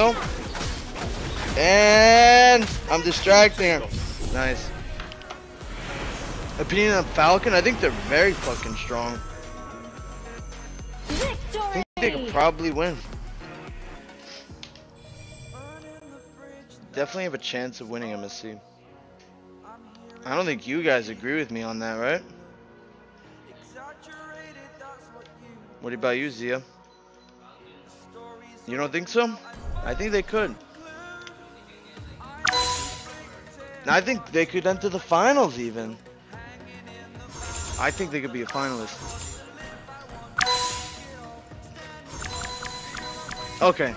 though. And I'm distracting her. Nice. Opinion on Falcon? I think they're very fucking strong. I think they could probably win. Definitely have a chance of winning MSC. I don't think you guys agree with me on that, right? What about you, Zia? You don't think so? I think they could. I think they could enter the finals even. I think they could be a finalist. Okay.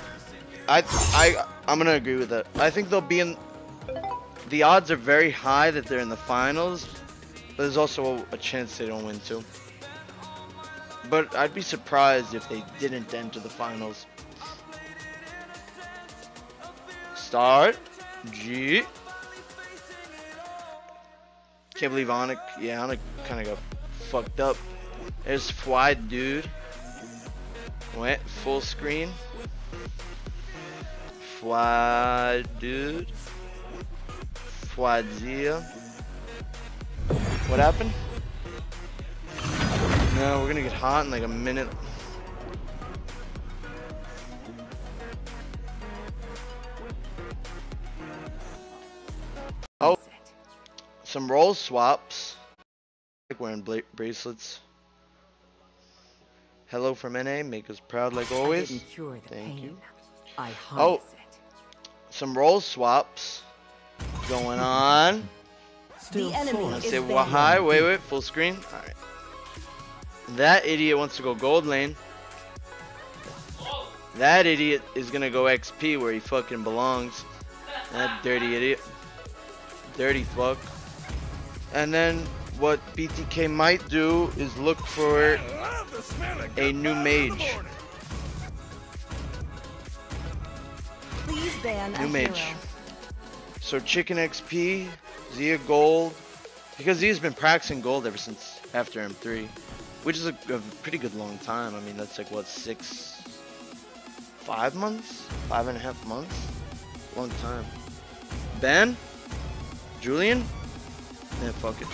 I I I'm gonna agree with that. I think they'll be in the odds are very high that they're in the finals, but there's also a chance they don't win too. But I'd be surprised if they didn't enter the finals. Start. G. Can't believe ONIC. Yeah, ONIC kind of got fucked up. There's Fly Dude. Went full screen. Fly Dude. Fwadzia. What happened? No, we're gonna get hot in like a minute. Oh, some role swaps. Like wearing bla bracelets. Hello from NA, make us proud like always. Thank pain. you. oh, some role swaps going on. Still the enemy is say well, hi, wait, wait, full screen. All right. That idiot wants to go gold lane. That idiot is gonna go XP where he fucking belongs. That dirty idiot. Dirty fuck. And then what BTK might do is look for a new mage. New mage. Hero. So Chicken XP, Zia Gold, because Zia's been practicing gold ever since after M3, which is a, a pretty good long time. I mean, that's like what six, five months, five and a half months, long time. Ben, Julian, yeah, fuck it.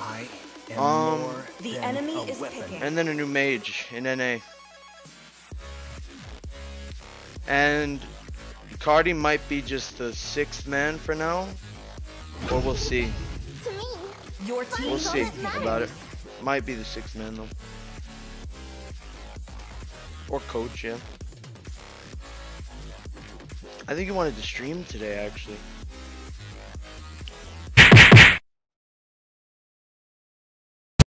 I am um, more the enemy is weapon. picking. And then a new mage in NA. And Cardi might be just the sixth man for now, or we'll see. We'll see about it. Might be the sixth man though, or coach, yeah. I think he wanted to stream today actually.